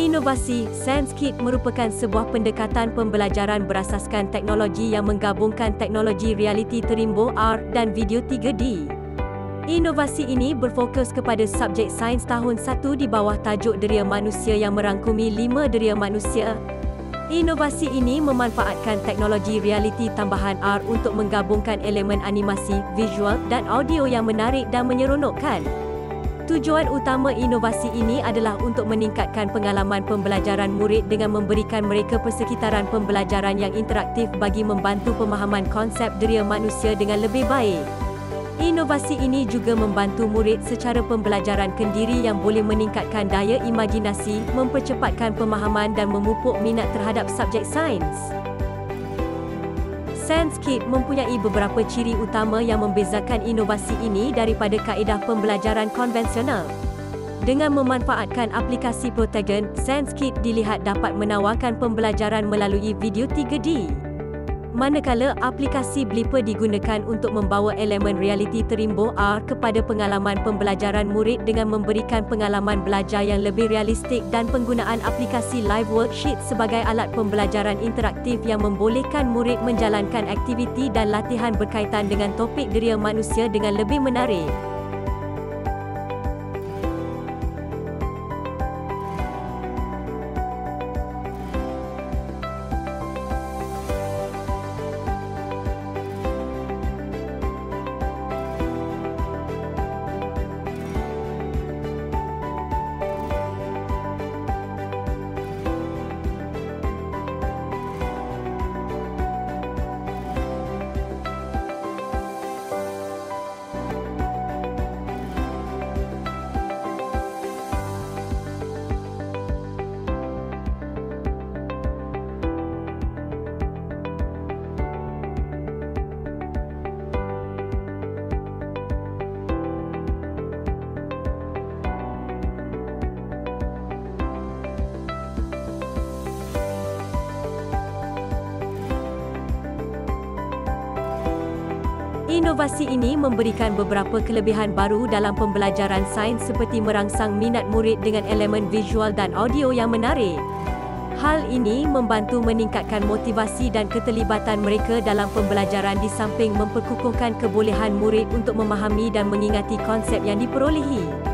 Inovasi SenseKit merupakan sebuah pendekatan pembelajaran berasaskan teknologi yang menggabungkan teknologi realiti terimbul R dan video 3D. Inovasi ini berfokus kepada subjek sains tahun 1 di bawah tajuk Deria Manusia yang merangkumi lima deria manusia. Inovasi ini memanfaatkan teknologi realiti tambahan R untuk menggabungkan elemen animasi, visual dan audio yang menarik dan menyeronokkan. Tujuan utama inovasi ini adalah untuk meningkatkan pengalaman pembelajaran murid dengan memberikan mereka persekitaran pembelajaran yang interaktif bagi membantu pemahaman konsep deria manusia dengan lebih baik. Inovasi ini juga membantu murid secara pembelajaran kendiri yang boleh meningkatkan daya imajinasi, mempercepatkan pemahaman dan memupuk minat terhadap subjek sains. SenseKit mempunyai beberapa ciri utama yang membezakan inovasi ini daripada kaedah pembelajaran konvensional. Dengan memanfaatkan aplikasi Protagon, SenseKit dilihat dapat menawarkan pembelajaran melalui video 3D manakala aplikasi Blipper digunakan untuk membawa elemen realiti terimbul R kepada pengalaman pembelajaran murid dengan memberikan pengalaman belajar yang lebih realistik dan penggunaan aplikasi Live Worksheet sebagai alat pembelajaran interaktif yang membolehkan murid menjalankan aktiviti dan latihan berkaitan dengan topik deria manusia dengan lebih menarik. Inovasi ini memberikan beberapa kelebihan baru dalam pembelajaran sains seperti merangsang minat murid dengan elemen visual dan audio yang menarik. Hal ini membantu meningkatkan motivasi dan keterlibatan mereka dalam pembelajaran di samping memperkukuhkan kebolehan murid untuk memahami dan mengingati konsep yang diperolehi.